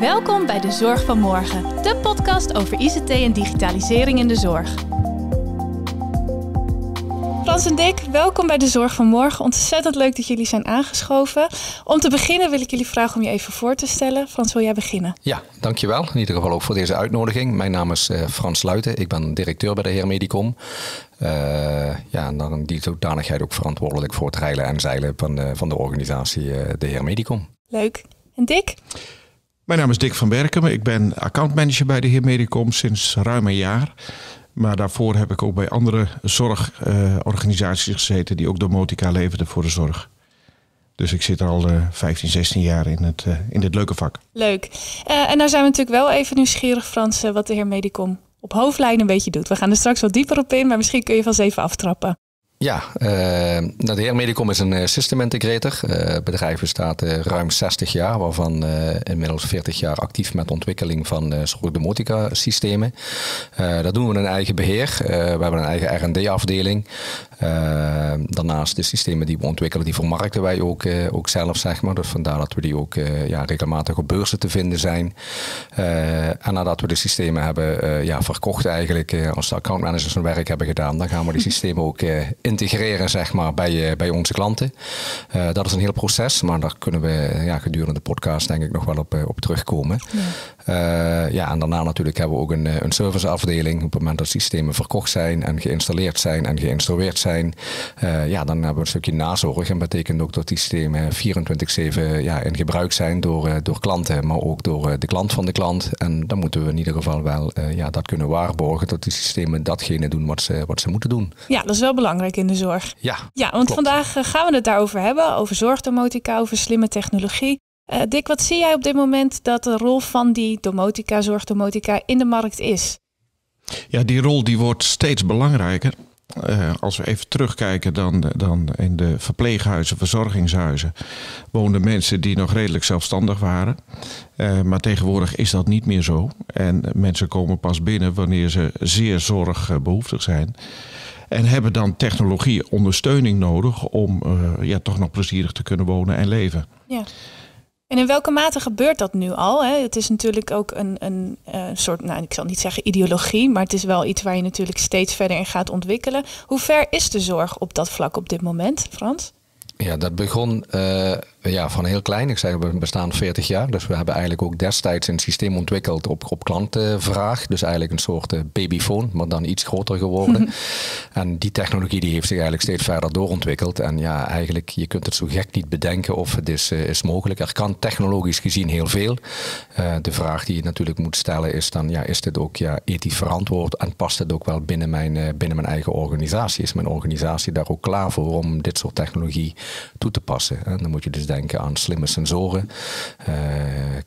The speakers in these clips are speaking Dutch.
Welkom bij De Zorg van Morgen, de podcast over ICT en digitalisering in de zorg. Frans en Dick, welkom bij De Zorg van Morgen. Ontzettend leuk dat jullie zijn aangeschoven. Om te beginnen wil ik jullie vragen om je even voor te stellen. Frans, wil jij beginnen? Ja, dankjewel. In ieder geval ook voor deze uitnodiging. Mijn naam is uh, Frans Luiten. Ik ben directeur bij de Heer Medicom. Uh, ja, en dan in die zodanigheid ook verantwoordelijk voor het rijlen en zeilen van, uh, van de organisatie de Heer Medicom. Leuk. En Dick? Mijn naam is Dick van Berkem. Ik ben accountmanager bij de Heer Medicom sinds ruim een jaar. Maar daarvoor heb ik ook bij andere zorgorganisaties gezeten die ook domotica leverden voor de zorg. Dus ik zit al uh, 15, 16 jaar in, het, uh, in dit leuke vak. Leuk. Uh, en nou zijn we natuurlijk wel even nieuwsgierig, Frans, wat de heer Medicom op hoofdlijnen een beetje doet. We gaan er straks wat dieper op in, maar misschien kun je vast even aftrappen. Ja, uh, de Heer Medicom is een uh, system integrator. Uh, het bedrijf bestaat ruim 60 jaar, waarvan inmiddels 40 jaar actief met ontwikkeling van uh, zorgdomotica systemen. dat doen we in eigen beheer. we hebben een eigen R&D-afdeling. daarnaast de systemen die we ontwikkelen, die vermarkten wij ook, ook zelf, zeg maar. Dus vandaar dat we die ook ja, regelmatig op beurzen te vinden zijn. en nadat we de systemen hebben ja, verkocht eigenlijk, als de accountmanagers hun werk hebben gedaan, dan gaan we die systemen ook integreren zeg maar, bij, bij onze klanten. Uh, dat is een heel proces, maar daar kunnen we ja, gedurende de podcast denk ik nog wel op, op terugkomen. Ja. Uh, ja, en daarna natuurlijk hebben we ook een, een serviceafdeling. Op het moment dat systemen verkocht zijn en geïnstalleerd zijn en geïnstrueerd zijn, uh, ja, dan hebben we een stukje nazorg. En betekent ook dat die systemen 24-7 ja, in gebruik zijn door, door klanten, maar ook door de klant van de klant. En dan moeten we in ieder geval wel ja, dat kunnen waarborgen dat die systemen datgene doen wat ze, wat ze moeten doen. Ja, dat is wel belangrijk in de zorg. Ja, ja want klopt. vandaag gaan we het daarover hebben, over zorgdomotica, over slimme technologie. Uh, Dick, wat zie jij op dit moment dat de rol van die domotica, zorgdomotica in de markt is? Ja, die rol die wordt steeds belangrijker. Uh, als we even terugkijken, dan, dan in de verpleeghuizen, verzorgingshuizen woonden mensen die nog redelijk zelfstandig waren. Uh, maar tegenwoordig is dat niet meer zo. En mensen komen pas binnen wanneer ze zeer zorgbehoeftig zijn. En hebben dan technologie ondersteuning nodig om uh, ja, toch nog plezierig te kunnen wonen en leven. Ja. En in welke mate gebeurt dat nu al? Hè? Het is natuurlijk ook een, een uh, soort, nou ik zal niet zeggen ideologie, maar het is wel iets waar je natuurlijk steeds verder in gaat ontwikkelen. Hoe ver is de zorg op dat vlak op dit moment, Frans? Ja, dat begon uh, ja, van heel klein. Ik zeg, we bestaan 40 jaar. Dus we hebben eigenlijk ook destijds een systeem ontwikkeld op, op klantenvraag. Dus eigenlijk een soort uh, babyfoon, maar dan iets groter geworden. en die technologie die heeft zich eigenlijk steeds verder doorontwikkeld. En ja, eigenlijk, je kunt het zo gek niet bedenken of het is, uh, is mogelijk. Er kan technologisch gezien heel veel. de vraag die je natuurlijk moet stellen is dan, ja, is dit ook ja, ethisch verantwoord? En past het ook wel binnen mijn, binnen mijn eigen organisatie? Is mijn organisatie daar ook klaar voor om dit soort technologie toe te passen? En dan moet je dus denken aan slimme sensoren, uh,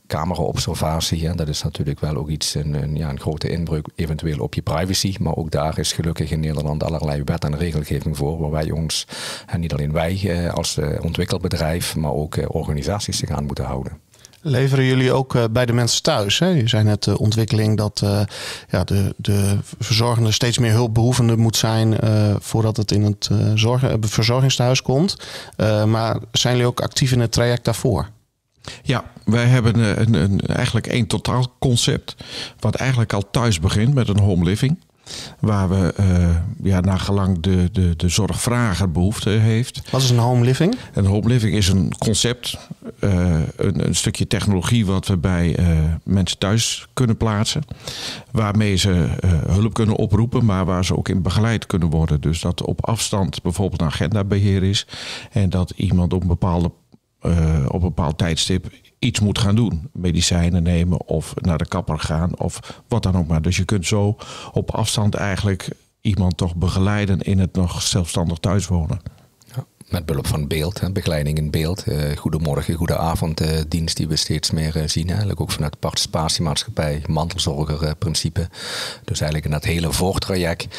cameraobservatie. Hè. Dat is natuurlijk wel ook iets, een, ja, een grote inbreuk eventueel op je privacy. Maar ook daar is gelukkig in Nederland allerlei wet en regelgeving voor, waar wij ons, en niet alleen wij uh, als uh, ontwikkelbedrijf, maar ook organisaties zich aan moeten houden. Leveren jullie ook uh, bij de mensen thuis? Hè? Je zei net de uh, ontwikkeling dat uh, ja, de, de verzorgende steeds meer hulpbehoevende moet zijn voordat het in het zorg, verzorgingstehuis komt. maar zijn jullie ook actief in het traject daarvoor? Ja, wij hebben een, een, eigenlijk één totaalconcept. Wat eigenlijk al thuis begint met een home living. Waar we uh, ja, naar gelang de, de, de zorgvrager behoefte heeft. Wat is een home living? Een home living is een concept, uh, een, een, stukje technologie wat we bij uh, mensen thuis kunnen plaatsen. Waarmee ze hulp kunnen oproepen, maar waar ze ook in begeleid kunnen worden. Dus dat op afstand bijvoorbeeld een agendabeheer is. En dat iemand op een bepaalde uh, op een bepaald tijdstip iets moet gaan doen. Medicijnen nemen of naar de kapper gaan of wat dan ook maar. Dus je kunt zo op afstand eigenlijk iemand toch begeleiden in het nog zelfstandig thuiswonen met behulp van beeld, hè, begeleiding in beeld. Uh, goedemorgen, goedenavond uh, dienst die we steeds meer uh, zien. Eigenlijk ook vanuit participatiemaatschappij, mantelzorgerprincipe. dus eigenlijk in dat hele voortraject.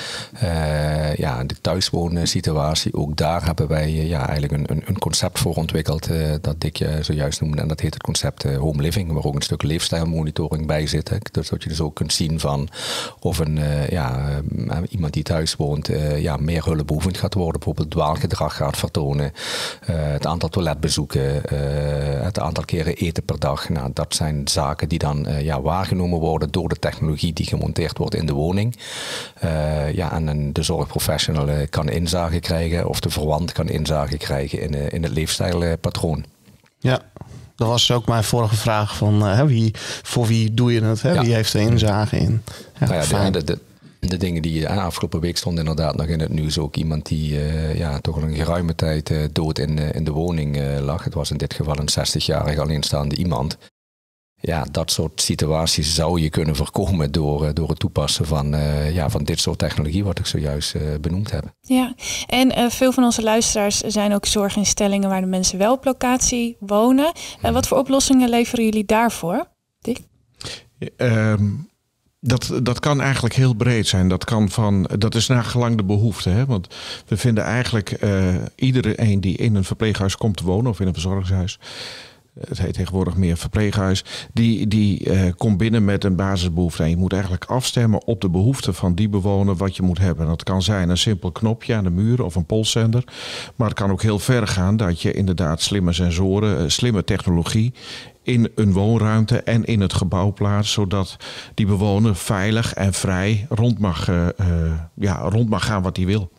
ja, de thuiswoonsituatie, ook daar hebben wij ja, eigenlijk een, een, concept voor ontwikkeld. dat je zojuist noemde. En dat heet het concept home living. Waar ook een stuk leefstijlmonitoring bij zit. Hè. Dus dat je dus ook kunt zien van of een, ja, iemand die thuis woont ja, meer hulpbehoevend gaat worden. Bijvoorbeeld dwaalgedrag gaat vertonen slaappatronen, het aantal toiletbezoeken, het aantal keren eten per dag. Nou, dat zijn zaken die dan ja, waargenomen worden door de technologie die gemonteerd wordt in de woning. ja, en de zorgprofessional kan inzage krijgen of de verwant kan inzage krijgen in, in het leefstijlpatroon. Ja, dat was ook mijn vorige vraag van uh, wie, voor wie doe je het? Hè? Wie heeft er inzage in? Ja, nou ja, de, de, de, dingen die uh, afgelopen week stond inderdaad nog in het nieuws. Ook iemand die uh, ja, toch al een geruime tijd dood in, in de woning lag. Het was in dit geval een 60-jarig alleenstaande iemand ja, dat soort situaties zou je kunnen voorkomen door, eh, door het toepassen van, uh, ja, van dit soort technologie, wat ik zojuist uh, benoemd heb. Ja, en uh, veel van onze luisteraars zijn ook zorginstellingen waar de mensen wel op locatie wonen. Uh, wat voor oplossingen leveren jullie daarvoor? Dick? Um, dat, dat kan eigenlijk heel breed zijn. Dat, kan van, dat is naar gelang de behoefte. Hè? Want we vinden eigenlijk iedereen die in een verpleeghuis komt te wonen of in een verzorgingshuis het heet tegenwoordig meer verpleeghuis, die, die uh, komt binnen met een basisbehoefte. En je moet eigenlijk afstemmen op de behoeften van die bewoner wat je moet hebben. Dat kan zijn een simpel knopje aan de muur of een polszender. Maar het kan ook heel ver gaan dat je inderdaad slimme sensoren, eh, slimme technologie in een woonruimte en in het gebouw plaatst, zodat die bewoner veilig en vrij rond mag, uh, ja, rond mag gaan wat hij wil.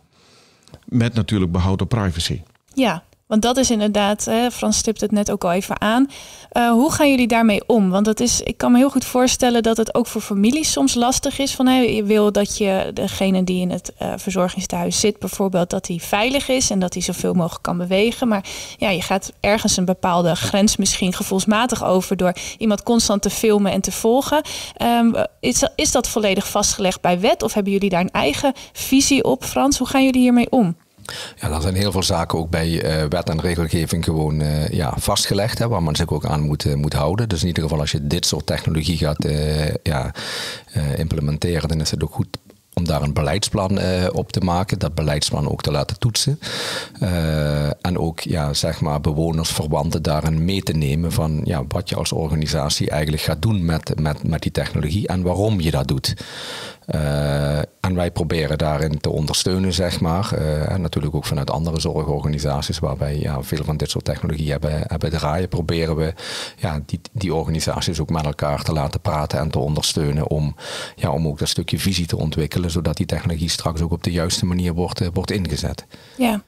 Met natuurlijk behouden privacy. Ja, want dat is inderdaad, Frans stipt het net ook al even aan. Uh, hoe gaan jullie daarmee om? Want dat is, ik kan me heel goed voorstellen dat het ook voor families soms lastig is. Van, je wil dat je degene die in het uh, verzorgingstehuis zit, bijvoorbeeld, dat hij veilig is en dat hij zoveel mogelijk kan bewegen. Maar ja, je gaat ergens een bepaalde grens misschien gevoelsmatig over door iemand constant te filmen en te volgen. Um, is, is dat volledig vastgelegd bij wet of hebben jullie daar een eigen visie op, Frans? Hoe gaan jullie hiermee om? Ja, dan zijn heel veel zaken ook bij uh, wet en regelgeving gewoon uh, ja, vastgelegd, hè, waar men zich ook aan moet, uh, moet houden. Dus in ieder geval als je dit soort technologie gaat ja, implementeren, dan is het ook goed om daar een beleidsplan op te maken, dat beleidsplan ook te laten toetsen. En ook ja, zeg maar bewoners, verwanten daarin mee te nemen van ja, wat je als organisatie eigenlijk gaat doen met, met, met die technologie en waarom je dat doet. En wij proberen daarin te ondersteunen, zeg maar. en natuurlijk ook vanuit andere zorgorganisaties waar wij ja, veel van dit soort technologie hebben, hebben draaien, proberen we ja, die, die organisaties ook met elkaar te laten praten en te ondersteunen om, ja, om ook dat stukje visie te ontwikkelen zodat die technologie straks ook op de juiste manier wordt, uh, wordt ingezet. Ja.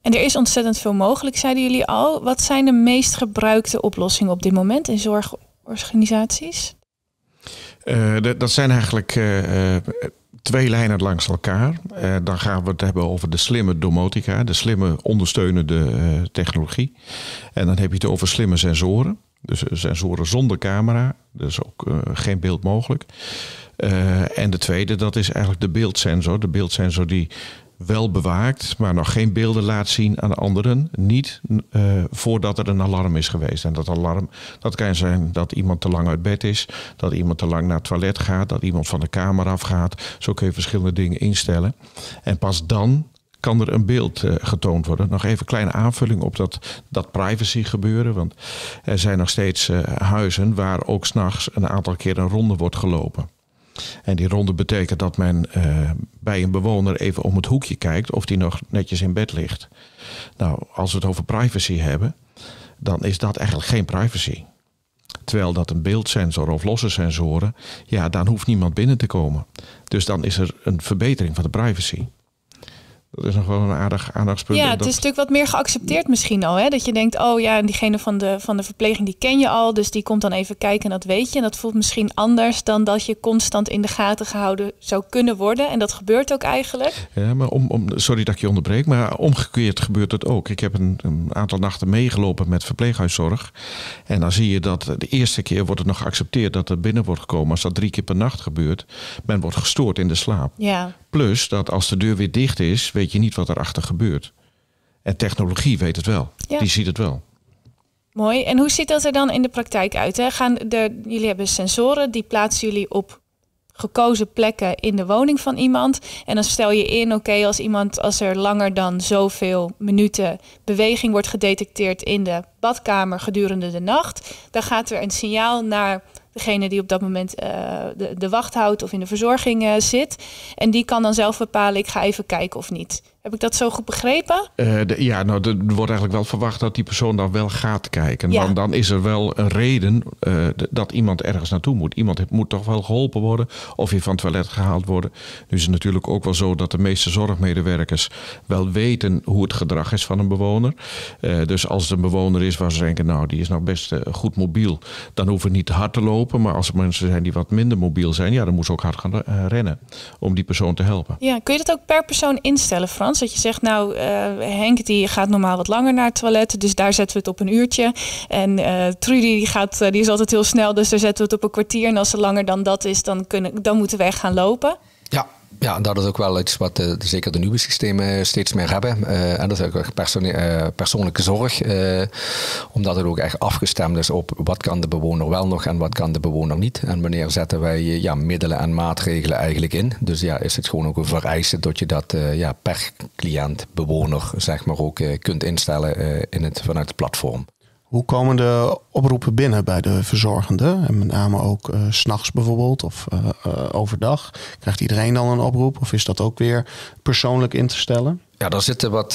En er is ontzettend veel mogelijk, zeiden jullie al. Wat zijn de meest gebruikte oplossingen op dit moment in zorgorganisaties? Uh, dat zijn eigenlijk uh, twee lijnen langs elkaar. dan gaan we het hebben over de slimme domotica, de slimme ondersteunende technologie. En dan heb je het over slimme sensoren. Dus sensoren zonder camera, dus ook geen beeld mogelijk. En de tweede, dat is eigenlijk de beeldsensor. De beeldsensor die wel bewaakt, maar nog geen beelden laat zien aan anderen. Niet uh, voordat er een alarm is geweest. En dat alarm, dat kan zijn dat iemand te lang uit bed is, dat iemand te lang naar het toilet gaat, dat iemand van de kamer afgaat. Zo kun je verschillende dingen instellen. En pas dan kan er een beeld uh, getoond worden. Nog even een kleine aanvulling op dat, dat privacy gebeuren. Want er zijn nog steeds uh, huizen waar ook s'nachts een aantal keer een ronde wordt gelopen. En die ronde betekent dat men uh, bij een bewoner even om het hoekje kijkt of die nog netjes in bed ligt. Nou, als we het over privacy hebben, dan is dat eigenlijk geen privacy. Terwijl dat een beeldsensor of losse sensoren, ja, dan hoeft niemand binnen te komen. Dus dan is er een verbetering van de privacy. Dat is nog wel een aardig aandachtspunt. Ja, het is natuurlijk wat meer geaccepteerd misschien al. Hè? Dat je denkt, oh ja, diegene van de, van de verpleging die ken je al. Dus die komt dan even kijken en dat weet je. En dat voelt misschien anders dan dat je constant in de gaten gehouden zou kunnen worden. En dat gebeurt ook eigenlijk. Ja, maar om, om, sorry dat ik je onderbreek, maar omgekeerd gebeurt het ook. Ik heb een, een aantal nachten meegelopen met verpleeghuiszorg. En dan zie je dat de eerste keer wordt het nog geaccepteerd dat er binnen wordt gekomen. Als dat drie keer per nacht gebeurt, men wordt gestoord in de slaap. Ja. Plus dat als de deur weer dicht is, weet je niet wat erachter gebeurt. En technologie weet het wel. Ja. Die ziet het wel. Mooi. En hoe ziet dat er dan in de praktijk uit? Hè? Gaan de, jullie hebben sensoren, die plaatsen jullie op gekozen plekken in de woning van iemand. En dan stel je in, oké, als iemand, als er langer dan zoveel minuten beweging wordt gedetecteerd in de badkamer gedurende de nacht, dan gaat er een signaal naar degene die op dat moment uh, de, wacht houdt of in de verzorging uh, zit. En die kan dan zelf bepalen, ik ga even kijken of niet. Heb ik dat zo goed begrepen? Uh, ja, nou, er wordt eigenlijk wel verwacht dat die persoon dan wel gaat kijken. Ja. Want dan is er wel een reden uh, dat iemand ergens naartoe moet. Iemand moet toch wel geholpen worden of weer van het toilet gehaald worden. Nu is het natuurlijk ook wel zo dat de meeste zorgmedewerkers wel weten hoe het gedrag is van een bewoner. Uh, dus als het een bewoner is waar ze denken, nou, die is nou best goed mobiel, dan hoeven niet hard te lopen. Maar als er mensen zijn die wat minder mobiel zijn, ja, dan moeten ze ook hard gaan rennen om die persoon te helpen. Ja, kun je dat ook per persoon instellen, Frans? Dat je zegt, nou, uh, Henk die gaat normaal wat langer naar het toilet, dus daar zetten we het op een uurtje. En uh, Trudy die, gaat, uh, die is altijd heel snel, dus daar zetten we het op een kwartier. En als ze langer dan dat is, dan, kunnen, dan moeten wij gaan lopen. Ja, ja, dat is ook wel iets wat uh, zeker de nieuwe systemen steeds meer hebben. Uh, en dat is ook uh, persoonlijke zorg. omdat het ook echt afgestemd is op wat kan de bewoner wel nog en wat kan de bewoner niet. En wanneer zetten wij ja, middelen en maatregelen eigenlijk in. Dus ja, is het gewoon ook een vereiste dat je dat ja, per cliënt, bewoner zeg maar ook kunt instellen in het, vanuit het platform. Hoe komen de oproepen binnen bij de verzorgende? En met name ook uh, s'nachts bijvoorbeeld of uh, uh, overdag. Krijgt iedereen dan een oproep of is dat ook weer persoonlijk in te stellen? Ja, er zitten wat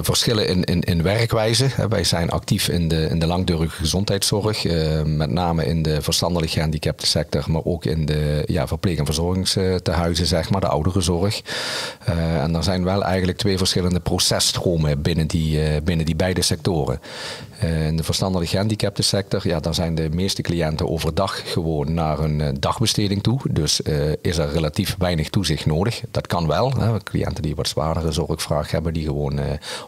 verschillen in, in, in werkwijze. Wij zijn actief in de, in de langdurige gezondheidszorg, met name in de verstandelijk gehandicapte sector, maar ook in de ja, verpleeg- en verzorgingstehuizen, zeg maar, de ouderenzorg. en er zijn wel eigenlijk twee verschillende processtromen binnen die, binnen die beide sectoren. In de verstandelijk gehandicapte sector, ja, daar zijn de meeste cliënten overdag gewoon naar een dagbesteding toe. Dus is er relatief weinig toezicht nodig. Dat kan wel. Hè. Cliënten die wat zwaardere zorg vraag hebben die gewoon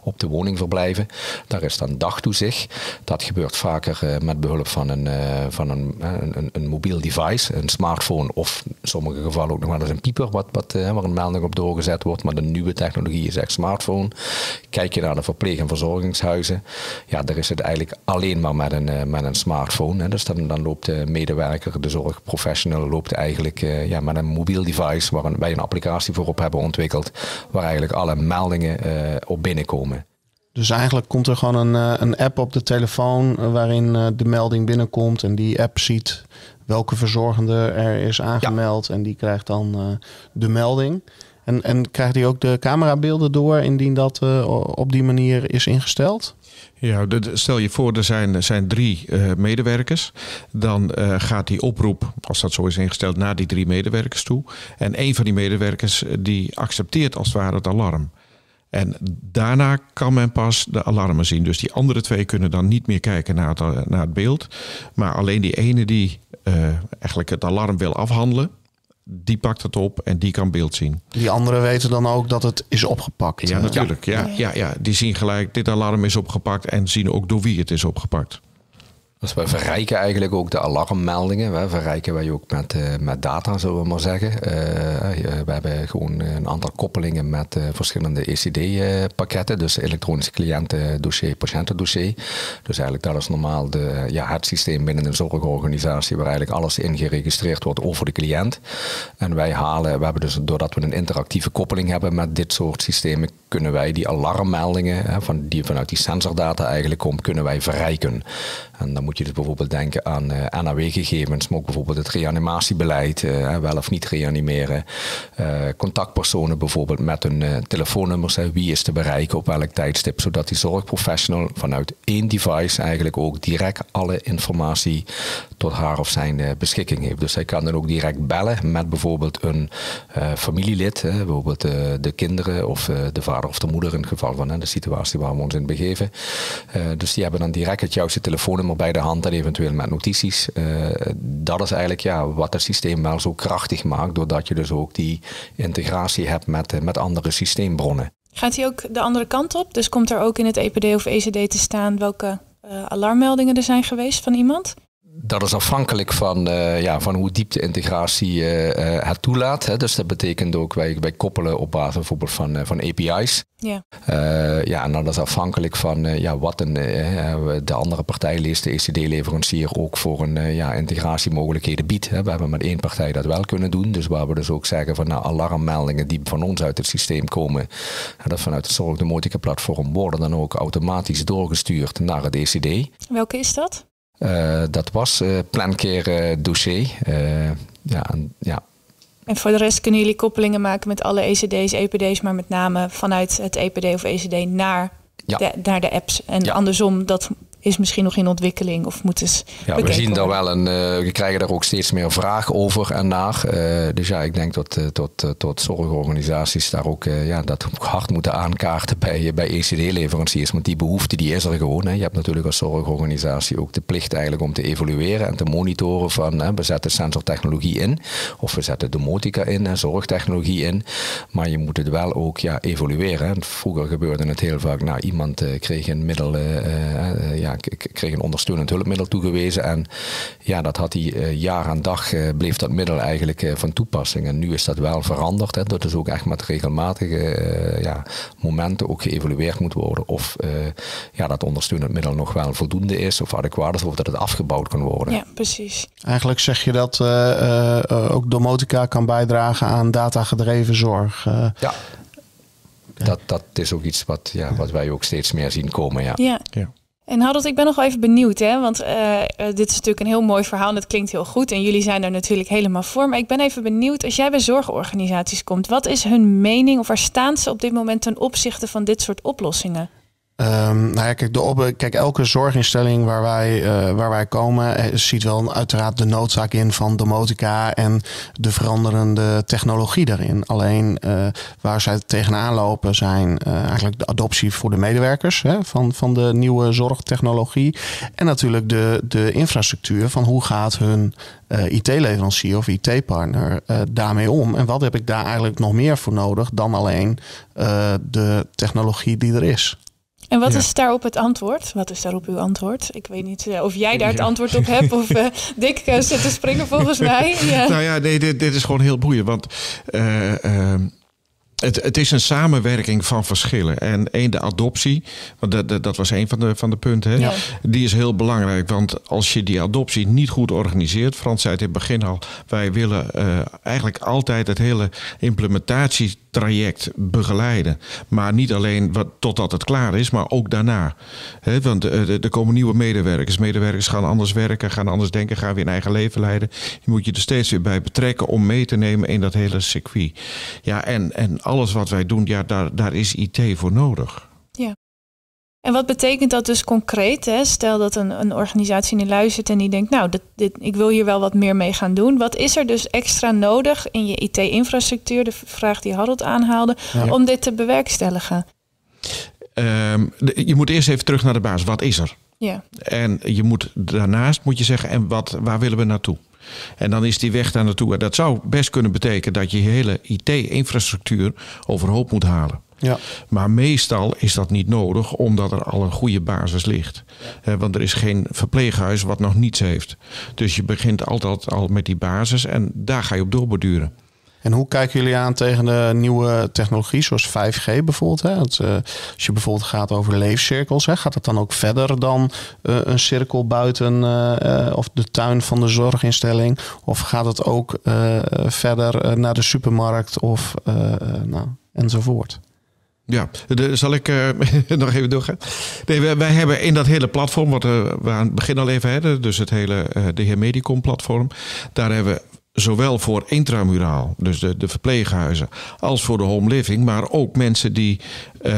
op de woning verblijven. Daar is dan dagtoezicht. Dat gebeurt vaker met behulp van, een, van een, een, een, mobiel device, een smartphone of in sommige gevallen ook nog wel eens een pieper wat, wat, waar een melding op doorgezet wordt. Maar de nieuwe technologie is echt smartphone. Kijk je naar de verpleeg- en verzorgingshuizen, ja, daar is het eigenlijk alleen maar met een, met een smartphone. Hè. Dus dan, dan loopt de medewerker, de zorgprofessional, loopt eigenlijk ja, met een mobiel device waar wij een applicatie voor op hebben ontwikkeld, waar eigenlijk alle meldingen uh, op binnenkomen. Dus eigenlijk komt er gewoon een, een app op de telefoon waarin de melding binnenkomt en die app ziet welke verzorgende er is aangemeld ja. en die krijgt dan de melding. En, en krijgt hij ook de camerabeelden door indien dat op die manier is ingesteld? Ja, stel je voor, er zijn, zijn drie uh, medewerkers. Dan uh, gaat die oproep, als dat zo is ingesteld, naar die drie medewerkers toe. En een van die medewerkers die accepteert als het ware het alarm. En daarna kan men pas de alarmen zien. Dus die andere twee kunnen dan niet meer kijken naar het, naar het beeld. Maar alleen die ene die eigenlijk het alarm wil afhandelen, die pakt het op en die kan beeld zien. Die anderen weten dan ook dat het is opgepakt. Ja, natuurlijk. Ja, ja, ja, Die zien gelijk, dit alarm is opgepakt en zien ook door wie het is opgepakt. Dus wij verrijken eigenlijk ook de alarmmeldingen. We verrijken wij ook met, uh, met data, zullen we maar zeggen. Uh, we hebben gewoon een aantal koppelingen met verschillende ECD-pakketten. Dus elektronische cliëntendossier, patiëntendossier. Dus eigenlijk dat is normaal de, ja, het systeem binnen een zorgorganisatie waar eigenlijk alles in geregistreerd wordt over de cliënt. En wij halen, we hebben dus doordat we een interactieve koppeling hebben met dit soort systemen, kunnen wij die alarmmeldingen, van, die vanuit die sensordata eigenlijk komt, kunnen wij verrijken. En dan moet je dus bijvoorbeeld denken aan uh, NAW-gegevens, maar ook bijvoorbeeld het reanimatiebeleid, uh, wel of niet reanimeren. Uh, contactpersonen bijvoorbeeld met hun telefoonnummers, wie is te bereiken op welk tijdstip, zodat die zorgprofessional vanuit één device eigenlijk ook direct alle informatie tot haar of zijn beschikking heeft. Dus hij kan dan ook direct bellen met bijvoorbeeld een familielid, bijvoorbeeld de kinderen of de vader of de moeder in het geval van de situatie waar we ons in begeven. dus die hebben dan direct het juiste telefoonnummer bij de hand en eventueel met notities. Uh, dat is eigenlijk ja, wat het systeem wel zo krachtig maakt, doordat je dus ook die integratie hebt met, uh, met andere systeembronnen. Gaat hij ook de andere kant op? Dus komt er ook in het EPD of ECD te staan welke uh, alarmmeldingen er zijn geweest van iemand? Dat is afhankelijk van, uh, ja, van hoe diep de integratie uh, uh, het toelaat. Hè. Dus dat betekent ook, wij, wij koppelen op basis bijvoorbeeld van, van API's. Ja. ja, en dat is afhankelijk van ja, wat een, de andere partij leest, de ECD-leverancier, ook voor een ja, integratiemogelijkheden biedt. Hè. We hebben met één partij dat wel kunnen doen. Dus waar we dus ook zeggen van nou, alarmmeldingen die van ons uit het systeem komen, dat vanuit het Zorg platform worden dan ook automatisch doorgestuurd naar het ECD. Welke is dat? Uh, dat was uh, Plancare uh, dossier. ja, ja, En voor de rest kunnen jullie koppelingen maken met alle ECD's, EPD's, maar met name vanuit het EPD of ECD naar, Ja. de, naar de apps. En Ja. andersom, dat is misschien nog in ontwikkeling of moet eens Ja, we zien daar wel een, eh, we krijgen daar ook steeds meer vraag over en naar. Eh, dus ja, ik denk dat, eh, tot, tot zorgorganisaties daar ook ja, dat hard moeten aankaarten bij, bij ECD-leveranciers. Want die behoefte die is er gewoon. Hè. Je hebt natuurlijk als zorgorganisatie ook de plicht eigenlijk om te evalueren en te monitoren van hè, we zetten sensortechnologie in of we zetten domotica in en zorgtechnologie in. Maar je moet het wel ook ja, evalueren. Hè. Vroeger gebeurde het heel vaak, nou iemand kreeg een middel, ja, k- k- kreeg een ondersteunend hulpmiddel toegewezen. En ja, dat had hij eh, jaar aan dag, eh, bleef dat middel eigenlijk eh, van toepassing. En nu is dat wel veranderd. Hè. Dat is ook echt met regelmatige ja, momenten ook geëvalueerd moet worden. Of eh, ja, dat ondersteunend middel nog wel voldoende is of adequaat is. Of dat het afgebouwd kan worden. Ja, precies. Eigenlijk zeg je dat eh, eh, eh, ook domotica kan bijdragen aan datagedreven zorg. Ja. Dat, dat is ook iets wat, ja, wat wij ook steeds meer zien komen. Ja. Ja. Ja. En Harold, ik ben nog wel even benieuwd, hè? want eh, eh, dit is natuurlijk een heel mooi verhaal en dat klinkt heel goed. En jullie zijn er natuurlijk helemaal voor. Maar ik ben even benieuwd, als jij bij zorgorganisaties komt, wat is hun mening of waar staan ze op dit moment ten opzichte van dit soort oplossingen? Ehm, nou ja, kijk, de kijk, elke zorginstelling waar wij, eh, waar wij komen, eh, ziet wel uiteraard de noodzaak in van domotica en de veranderende technologie daarin. Alleen eh, waar zij tegenaan lopen zijn eigenlijk de adoptie voor de medewerkers hè, van, van de nieuwe zorgtechnologie. En natuurlijk de, de infrastructuur van hoe gaat hun IT-leverancier of IT-partner daarmee om. En wat heb ik daar eigenlijk nog meer voor nodig dan alleen de technologie die er is. En wat Ja. is daarop het antwoord? Wat is daarop uw antwoord? Ik weet niet eh, of jij daar het antwoord op hebt of eh Dick eh, zit te springen volgens mij. Ja. Nou ja, nee, dit, dit is gewoon heel boeiend. Want eh, ehm, het, het is een samenwerking van verschillen. En één, de adoptie, want dat, dat, dat was een van de, van de punten. Hè? Ja. Die is heel belangrijk. Want als je die adoptie niet goed organiseert, Frans zei het in het begin al, wij willen eh, eigenlijk altijd het hele implementatietraject begeleiden. Maar niet alleen wat, totdat het klaar is, maar ook daarna. Hè, want eh, er er komen nieuwe medewerkers. Medewerkers gaan anders werken, gaan anders denken, gaan weer een eigen leven leiden. Je moet je er steeds weer bij betrekken om mee te nemen in dat hele circuit. Ja, en, en alles wat wij doen, ja, daar, daar is IT voor nodig. En wat betekent dat dus concreet? Hè? Stel dat een, een organisatie nu luistert en die denkt, nou, dit, dit, ik wil hier wel wat meer mee gaan doen. Wat is er dus extra nodig in je IT-infrastructuur, de vraag die Harold aanhaalde, Ja. om dit te bewerkstelligen? Ehm, de- je moet eerst even terug naar de basis. Wat is er? Ja, En je moet daarnaast moet je zeggen, en wat, waar willen we naartoe? En dan is die weg daar naartoe. En dat zou best kunnen betekenen dat je je hele IT-infrastructuur overhoop moet halen. Ja. Maar meestal is dat niet nodig, omdat er al een goede basis ligt. Eh, want er is geen verpleeghuis wat nog niets heeft. Dus je begint altijd al met die basis en daar ga je op doorborduren. En hoe kijken jullie aan tegen de nieuwe technologie, zoals 5G bijvoorbeeld? Hè? Eh, als je bijvoorbeeld gaat over leefcirkels, hè, gaat het dan ook verder dan eh, een cirkel buiten eh, of de tuin van de zorginstelling? Of gaat het ook verder naar de supermarkt of nou, enzovoort? Ja, zal ik nog even doorgaan? Nee, wij, wij hebben in dat hele platform, wat we aan het begin al even hadden, dus het hele de Heer Medicom platform, daar hebben we zowel voor intramuraal, dus de, de verpleeghuizen, als voor de home living, maar ook mensen die eh,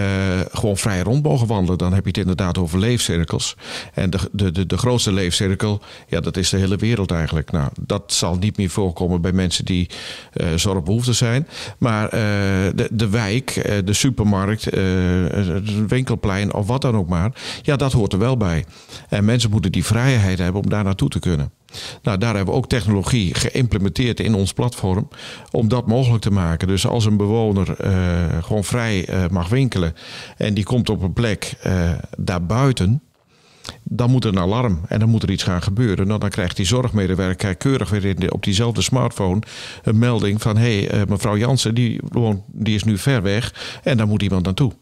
gewoon vrij rond mogen wandelen. Dan heb je het inderdaad over leefcirkels. En de, de, de, de grootste leefcirkel, ja, dat is de hele wereld eigenlijk. Nou, dat zal niet meer voorkomen bij mensen die eh zorgbehoeftig zijn. Maar eh, de, de wijk, de supermarkt, het winkelplein of wat dan ook maar, ja, dat hoort er wel bij. En mensen moeten die vrijheid hebben om daar naartoe te kunnen. Nou, daar hebben we ook technologie geïmplementeerd in ons platform om dat mogelijk te maken. Dus als een bewoner eh, gewoon vrij eh, mag winkelen en die komt op een plek eh, daarbuiten, dan moet er een alarm en dan moet er iets gaan gebeuren. Nou, dan krijgt die zorgmedewerker keurig weer in op diezelfde smartphone een melding van: hé, hey, mevrouw Jansen, die, die is nu ver weg en daar moet iemand naartoe.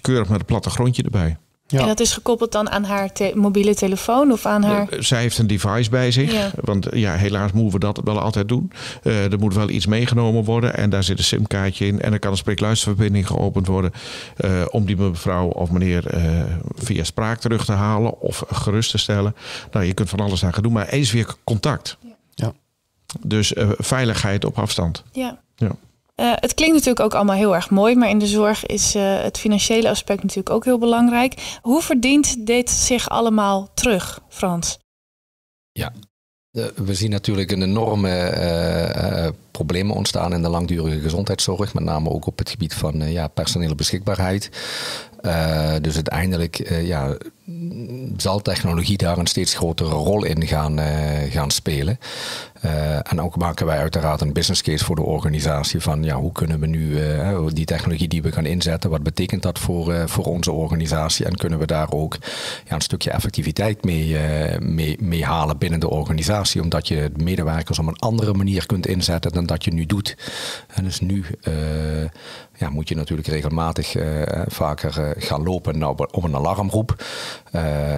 Keurig met een plattegrondje erbij. Ja. en dat is gekoppeld dan aan haar te- mobiele telefoon of aan haar... Eh, Zij heeft een device bij zich. Ja. Want ja, helaas moeten we dat wel altijd doen. Eh, er moet wel iets meegenomen worden. En daar zit een simkaartje in. En dan kan een spreekluisterverbinding geopend worden. eh, om die mevrouw of meneer eh, via spraak terug te halen. Of gerust te stellen. Nou, je kunt van alles aan gaan doen. Maar eens weer contact. Ja. Dus veiligheid op afstand. Ja. ja. Het klinkt natuurlijk ook allemaal heel erg mooi, maar in de zorg is het financiële aspect natuurlijk ook heel belangrijk. Hoe verdient dit zich allemaal terug, Frans? Ja, we zien natuurlijk een enorme uh, problemen ontstaan in de langdurige gezondheidszorg, met name ook op het gebied van ja, personele beschikbaarheid. dus uiteindelijk ja, zal technologie daar een steeds grotere rol in gaan, gaan spelen. Uh, en ook maken wij uiteraard een business case voor de organisatie van ja, hoe kunnen we nu uh, die technologie die we gaan inzetten, wat betekent dat voor, uh, voor onze organisatie en kunnen we daar ook ja, een stukje effectiviteit mee, mee, mee halen binnen de organisatie, omdat je medewerkers op een andere manier kunt inzetten dan dat je nu doet. En dus nu ja, moet je natuurlijk regelmatig vaker gaan lopen op een alarmroep.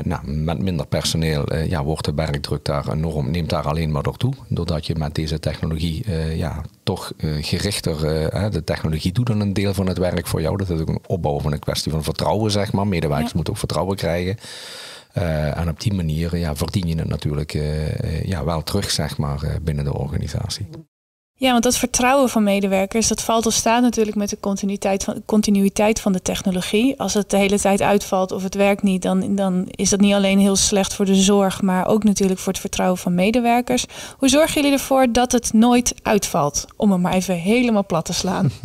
nou, met minder personeel ja, wordt de werkdruk daar enorm, neemt daar alleen maar door toe doordat je met deze technologie uh, ja, toch uh, gerichter uh, de technologie doet dan een deel van het werk voor jou. Dat is ook een opbouw van een kwestie van vertrouwen, zeg maar. Medewerkers moeten ook vertrouwen krijgen. en op die manier ja, verdien je het natuurlijk ja, wel terug, zeg maar, binnen de organisatie. Ja, want dat vertrouwen van medewerkers, dat valt of staat natuurlijk met de continuïteit van, continuïteit van de technologie. Als het de hele tijd uitvalt of het werkt niet, dan, dan is dat niet alleen heel slecht voor de zorg, maar ook natuurlijk voor het vertrouwen van medewerkers. Hoe zorgen jullie ervoor dat het nooit uitvalt? Om hem maar even helemaal plat te slaan.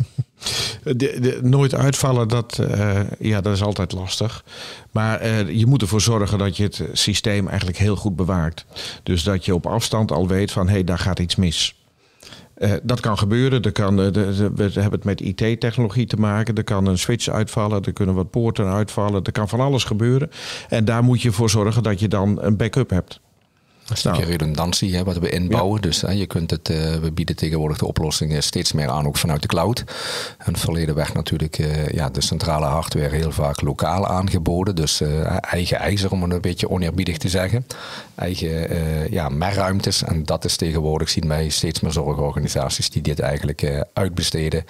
De, de, nooit uitvallen, dat, uh, ja, dat is altijd lastig. Maar uh, je moet ervoor zorgen dat je het systeem eigenlijk heel goed bewaart. Dus dat je op afstand al weet van hé, hey, daar gaat iets mis. Uh, dat kan gebeuren. Er kan, uh, de, we hebben het met IT-technologie te maken. Er kan een switch uitvallen. Er kunnen wat poorten uitvallen. Er kan van alles gebeuren. En daar moet je voor zorgen dat je dan een backup hebt. Een stukje nou. redundantie hè, wat we inbouwen. Dus hè, je kunt het, uh, we bieden tegenwoordig de oplossingen steeds meer aan, ook vanuit de cloud. En verleden weg natuurlijk uh, ja, de centrale hardware heel vaak lokaal aangeboden. Dus uh, eigen ijzer, om het een beetje oneerbiedig te zeggen. Eigen ja, merruimtes. En dat is tegenwoordig, zien wij steeds meer zorgorganisaties die dit eigenlijk uitbesteden.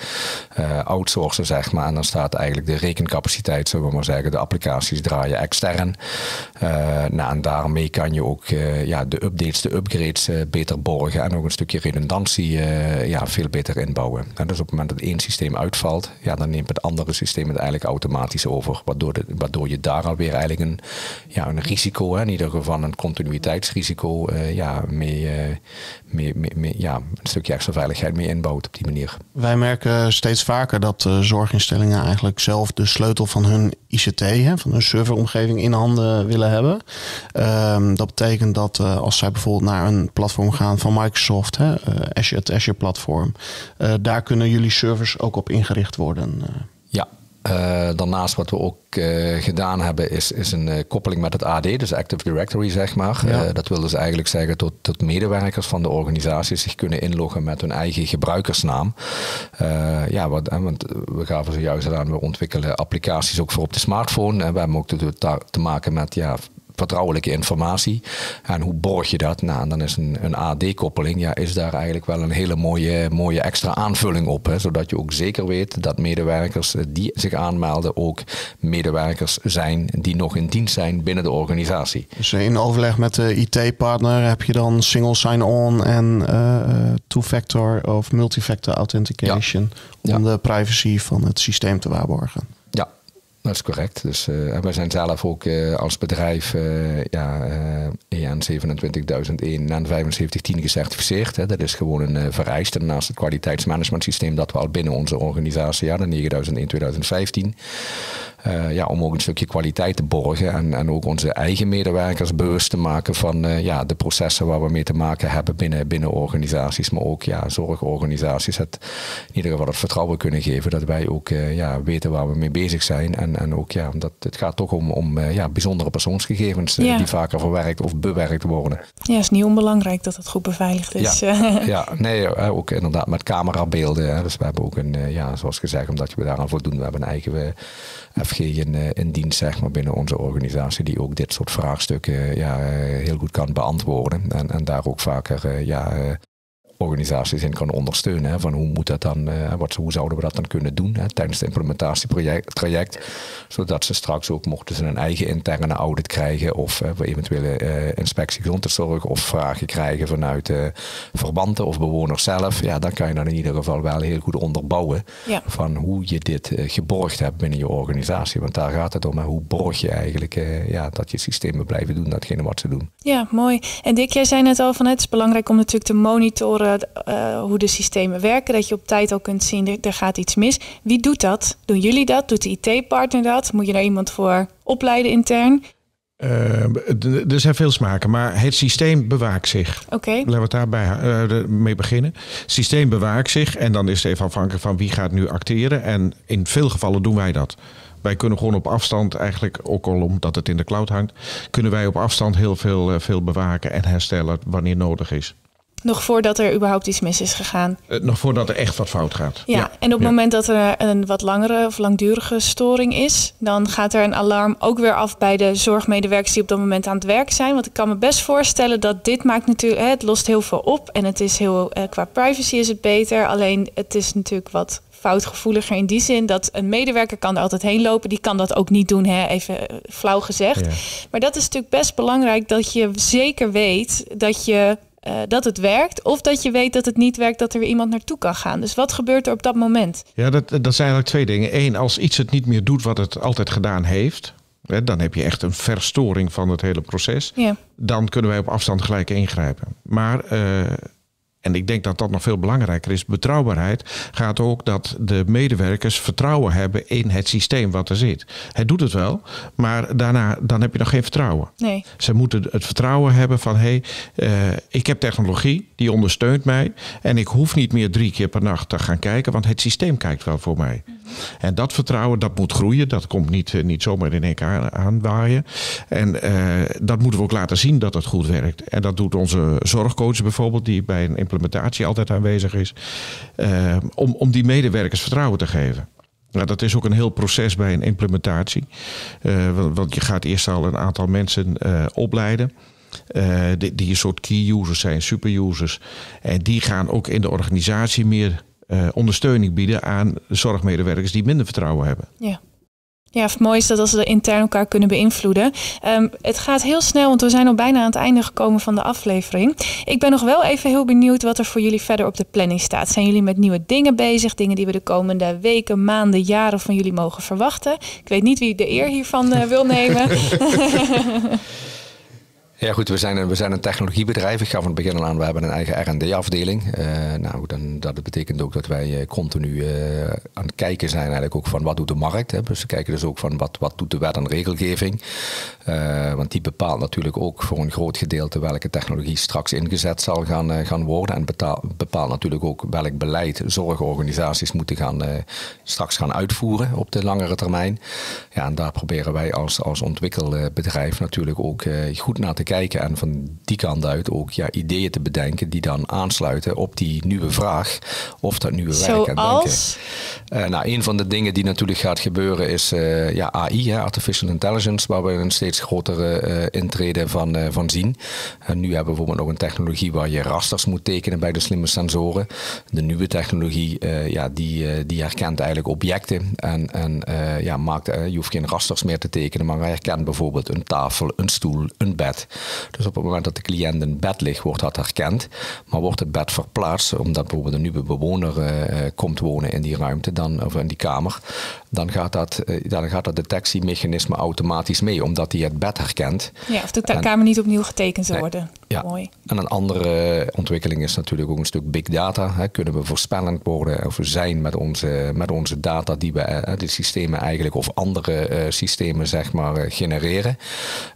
outsourcen, zeg maar. En dan staat eigenlijk de rekencapaciteit, zullen we maar zeggen. De applicaties draaien extern. nou, en daarmee kan je ook ja, de updates, de upgrades uh, beter borgen en ook een stukje redundantie uh, ja, veel beter inbouwen. En dus op het moment dat één systeem uitvalt, ja, dan neemt het andere systeem het eigenlijk automatisch over. Waardoor, de, waardoor je daar alweer eigenlijk een, ja, een risico, hè, in ieder geval een continuïteitsrisico, uh, ja, mee, mee, mee, ja, een stukje extra veiligheid mee inbouwt op die manier. Wij merken steeds vaker dat zorginstellingen eigenlijk zelf de sleutel van hun ICT, hè, van hun serveromgeving in handen willen hebben. Um, dat betekent dat als zij bijvoorbeeld naar een platform gaan van Microsoft, hè, uh, Azure, het Azure platform, uh, daar kunnen jullie servers ook op ingericht worden. Ja, daarnaast wat we ook gedaan hebben is, is een koppeling met het AD, dus Active Directory zeg maar. Ja. dat wil dus eigenlijk zeggen dat, dat medewerkers van de organisatie zich kunnen inloggen met hun eigen gebruikersnaam. ja, wat, want we gaven zojuist aan, we ontwikkelen applicaties ook voor op de smartphone. En we hebben ook te, te maken met ja, vertrouwelijke informatie. En hoe borg je dat? Nou, dan is een, een AD-koppeling, ja, is daar eigenlijk wel een hele mooie, mooie extra aanvulling op. Hè, zodat je ook zeker weet dat medewerkers die zich aanmelden ook medewerkers zijn die nog in dienst zijn binnen de organisatie. Dus in overleg met de IT-partner heb je dan single sign-on en uh, two-factor of multifactor authentication om de privacy van het systeem te waarborgen. Dat is correct. Dus uh, wij zijn zelf ook uh, als bedrijf uh, ja, EN 27001 en 7510 gecertificeerd. Hè. Dat is gewoon een vereiste naast het kwaliteitsmanagement systeem dat we al binnen onze organisatie hadden, 9001 2015. Uh, ja, om ook een stukje kwaliteit te borgen en, en ook onze eigen medewerkers bewust te maken van uh, ja, de processen waar we mee te maken hebben binnen, binnen organisaties, maar ook ja, zorgorganisaties. Het, in ieder geval het vertrouwen kunnen geven dat wij ook uh, ja, weten waar we mee bezig zijn. En, en ook ja, dat het gaat toch om, om ja, bijzondere persoonsgegevens ja. die vaker verwerkt of bewerkt worden. Ja, is niet onbelangrijk dat het goed beveiligd is. Ja, ja nee, ook inderdaad met camerabeelden. Hè. Dus we hebben ook een, ja, zoals gezegd, omdat we daaraan voldoen, we hebben een eigen FG in, eh, dienst zeg maar, binnen onze organisatie die ook dit soort vraagstukken ja, eh, heel goed kan beantwoorden. En, en daar ook vaker eh, ja, organisaties in kan ondersteunen. Hè, van hoe moet dat dan, wat, hoe zouden we dat dan kunnen doen hè, tijdens het implementatietraject. Zodat ze straks ook mochten ze een eigen interne audit krijgen of we eventuele inspectie gezondheidszorg of vragen krijgen vanuit verbanden of bewoners zelf. Ja, dan kan je dan in ieder geval wel heel goed onderbouwen van hoe je dit geborgd hebt binnen je organisatie. Want daar gaat het om. Hoe borg je eigenlijk ja, dat je systemen blijven doen datgene wat ze doen. Ja, mooi. En Dick, jij zei net al van het is belangrijk om natuurlijk te monitoren uh, hoe de systemen werken. Dat je op tijd al kunt zien, er gaat iets mis. Wie doet dat? Doen jullie dat? Doet de IT-partner dat? Moet je daar iemand voor opleiden intern? Uh, er zijn veel smaken, maar het systeem bewaakt zich. Oké. Laten we daarbij uh, mee beginnen. Het systeem bewaakt zich en dan is het even afhankelijk van wie gaat nu acteren. En in veel gevallen doen wij dat. Wij kunnen gewoon op afstand, eigenlijk ook al omdat het in de cloud hangt, kunnen wij op afstand heel veel, eh, veel bewaken en herstellen wanneer nodig is. Nog voordat er überhaupt iets mis is gegaan. Uh, nog voordat er echt wat fout gaat. Ja, en op het moment dat er een wat langere of langdurige storing is, dan gaat er een alarm ook weer af bij de zorgmedewerkers die op dat moment aan het werk zijn. Want ik kan me best voorstellen dat dit maakt natuurlijk, het lost heel veel op en het is heel, eh, qua privacy is het beter. Alleen het is natuurlijk wat foutgevoeliger in die zin dat een medewerker kan er altijd heen lopen. Die kan dat ook niet doen, hè? even eh, flauw gezegd. Maar dat is natuurlijk best belangrijk dat je zeker weet dat je uh, dat het werkt. Of dat je weet dat het niet werkt, dat er weer iemand naartoe kan gaan. Dus wat gebeurt er op dat moment? Ja, dat, dat zijn eigenlijk twee dingen. Eén, als iets het niet meer doet wat het altijd gedaan heeft. Hè, dan heb je echt een verstoring van het hele proces. Ja. Dan kunnen wij op afstand gelijk ingrijpen. Maar uh, en ik denk dat dat nog veel belangrijker is. Betrouwbaarheid gaat ook dat de medewerkers vertrouwen hebben in het systeem wat er zit. Het doet het wel, maar daarna dan heb je nog geen vertrouwen. Nee. Ze moeten het vertrouwen hebben van hé, hey, uh, ik heb technologie, die ondersteunt mij. En ik hoef niet meer drie keer per nacht te gaan kijken, want het systeem kijkt wel voor mij. Mm. En dat vertrouwen, dat moet groeien. Dat komt niet, niet zomaar in één keer aanwaaien. En uh, dat moeten we ook laten zien dat het goed werkt. En dat doet onze zorgcoach bijvoorbeeld, die bij een implementatie altijd aanwezig is. Uh, om, om die medewerkers vertrouwen te geven. Nou, dat is ook een heel proces bij een implementatie. Want, je gaat eerst al een aantal mensen opleiden. Die, die een soort key users zijn, super users. En die gaan ook in de organisatie meer uh, ondersteuning bieden aan zorgmedewerkers die minder vertrouwen hebben. Ja. Ja, het mooie is dat als ze intern elkaar kunnen beïnvloeden. Um, het gaat heel snel, want we zijn al bijna aan het einde gekomen van de aflevering. Ik ben nog wel even heel benieuwd wat er voor jullie verder op de planning staat. Zijn jullie met nieuwe dingen bezig? Dingen die we de komende weken, maanden, jaren van jullie mogen verwachten? Ik weet niet wie de eer hiervan uh, wil nemen. Ja goed, we zijn, een, we zijn een technologiebedrijf. Ik ga van het begin aan, we hebben een eigen R&D-afdeling. Uh, nou, dan, dat betekent ook dat wij uh, continu uh, aan het kijken zijn eigenlijk ook van wat doet de markt. Hè? Dus we kijken dus ook van wat, wat doet de wet en regelgeving. want die bepaalt natuurlijk ook voor een groot gedeelte welke technologie straks ingezet zal gaan, gaan worden. En bepaalt natuurlijk ook welk beleid zorgorganisaties moeten gaan, straks gaan uitvoeren op de langere termijn. Ja, en daar proberen wij als, als ontwikkelbedrijf natuurlijk ook goed naar te kijken kijken en van die kant uit ook ja, ideeën te bedenken die dan aansluiten op die nieuwe vraag of dat nieuwe werk en denken. Uh, nou, een van de dingen die natuurlijk gaat gebeuren is uh, ja, AI, hè, artificial intelligence, waar we een steeds grotere uh, intrede van, van zien. En nu hebben we bijvoorbeeld nog een technologie waar je rasters moet tekenen bij de slimme sensoren. De nieuwe technologie, ja, die, die herkent eigenlijk objecten en, en ja, maakt, je hoeft geen rasters meer te tekenen, maar hij herkent bijvoorbeeld een tafel, een stoel, een bed. Dus op het moment dat de cliënt in bed ligt, wordt dat herkend. Maar wordt het bed verplaatst, omdat bijvoorbeeld een nieuwe bewoner uh, komt wonen in die ruimte, dan, of in die kamer, dan gaat dat, uh, dan gaat dat detectiemechanisme automatisch mee, omdat hij het bed herkent. Ja, of de en, kamer niet opnieuw getekend zou worden. Ja. Mooi. En een andere ontwikkeling is natuurlijk ook een stuk big data. Hè. Kunnen we voorspellend worden of we zijn met onze, met onze data die we, uh, de systemen eigenlijk of andere uh, systemen zeg maar genereren.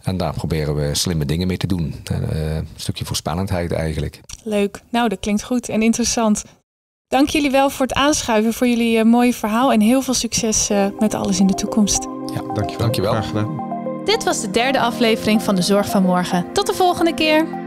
En daar proberen we slimme dingen mee te doen. Uh, een stukje voorspellendheid eigenlijk. Leuk. Nou, dat klinkt goed en interessant. Dank jullie wel voor het aanschuiven, voor jullie uh, mooie verhaal en heel veel succes uh, met alles in de toekomst. Ja, dankjewel. dankjewel. Graag gedaan. Dit was de derde aflevering van de Zorg van Morgen. Tot de volgende keer.